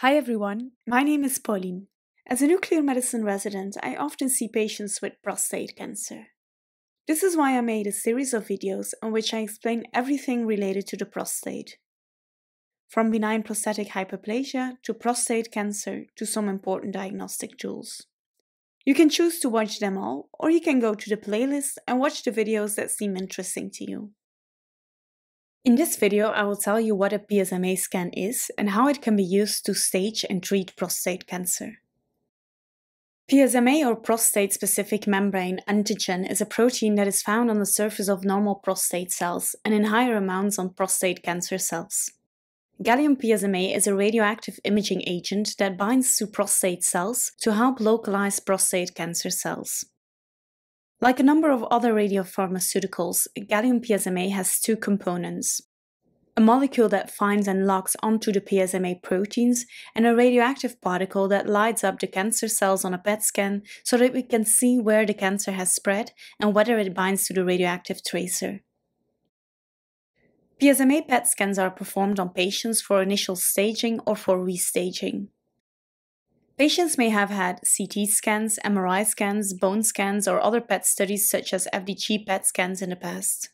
Hi everyone, my name is Paulien. As a nuclear medicine resident, I often see patients with prostate cancer. This is why I made a series of videos in which I explain everything related to the prostate. From benign prostatic hyperplasia to prostate cancer to some important diagnostic tools. You can choose to watch them all, or you can go to the playlist and watch the videos that seem interesting to you. In this video, I will tell you what a PSMA scan is and how it can be used to stage and treat prostate cancer. PSMA or prostate-specific membrane antigen is a protein that is found on the surface of normal prostate cells and in higher amounts on prostate cancer cells. Gallium PSMA is a radioactive imaging agent that binds to prostate cells to help localize prostate cancer cells. Like a number of other radiopharmaceuticals, gallium PSMA has two components. A molecule that finds and locks onto the PSMA proteins, and a radioactive particle that lights up the cancer cells on a PET scan so that we can see where the cancer has spread and whether it binds to the radioactive tracer. PSMA PET scans are performed on patients for initial staging or for restaging. Patients may have had CT scans, MRI scans, bone scans, or other PET studies such as FDG PET scans in the past.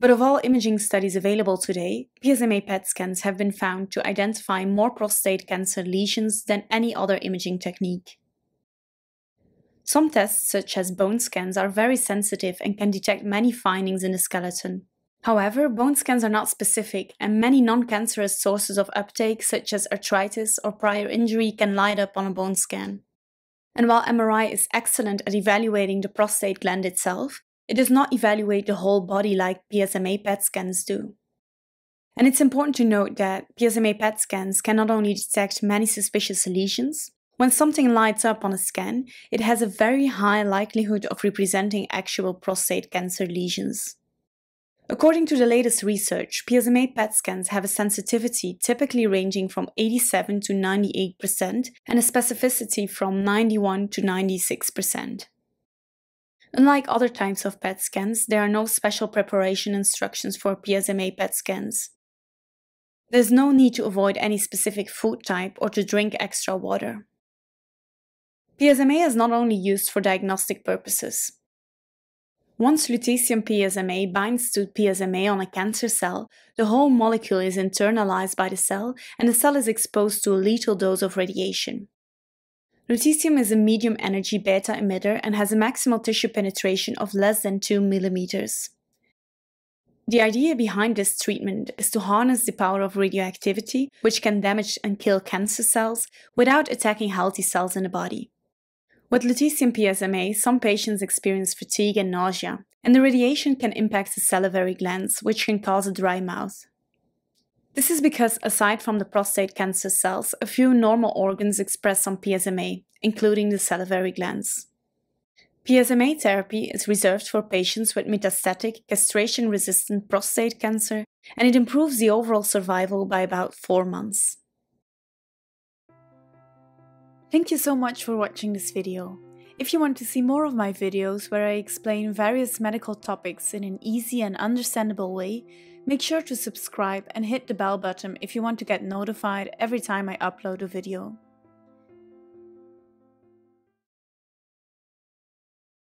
But of all imaging studies available today, PSMA PET scans have been found to identify more prostate cancer lesions than any other imaging technique. Some tests, such as bone scans, are very sensitive and can detect many findings in the skeleton. However, bone scans are not specific, and many non-cancerous sources of uptake, such as arthritis or prior injury, can light up on a bone scan. And while MRI is excellent at evaluating the prostate gland itself, it does not evaluate the whole body like PSMA PET scans do. And it's important to note that PSMA PET scans can not only detect many suspicious lesions, when something lights up on a scan, it has a very high likelihood of representing actual prostate cancer lesions. According to the latest research, PSMA PET scans have a sensitivity typically ranging from 87 to 98% and a specificity from 91 to 96%. Unlike other types of PET scans, there are no special preparation instructions for PSMA PET scans. There's no need to avoid any specific food type or to drink extra water. PSMA is not only used for diagnostic purposes. Once lutetium PSMA binds to PSMA on a cancer cell, the whole molecule is internalized by the cell and the cell is exposed to a lethal dose of radiation. Lutetium is a medium energy beta emitter and has a maximal tissue penetration of less than 2 millimeters. The idea behind this treatment is to harness the power of radioactivity, which can damage and kill cancer cells, without attacking healthy cells in the body. With lutetium PSMA, some patients experience fatigue and nausea, and the radiation can impact the salivary glands, which can cause a dry mouth. This is because, aside from the prostate cancer cells, a few normal organs express some PSMA, including the salivary glands. PSMA therapy is reserved for patients with metastatic, castration resistant prostate cancer, and it improves the overall survival by about 4 months. Thank you so much for watching this video. If you want to see more of my videos where I explain various medical topics in an easy and understandable way, make sure to subscribe and hit the bell button if you want to get notified every time I upload a video.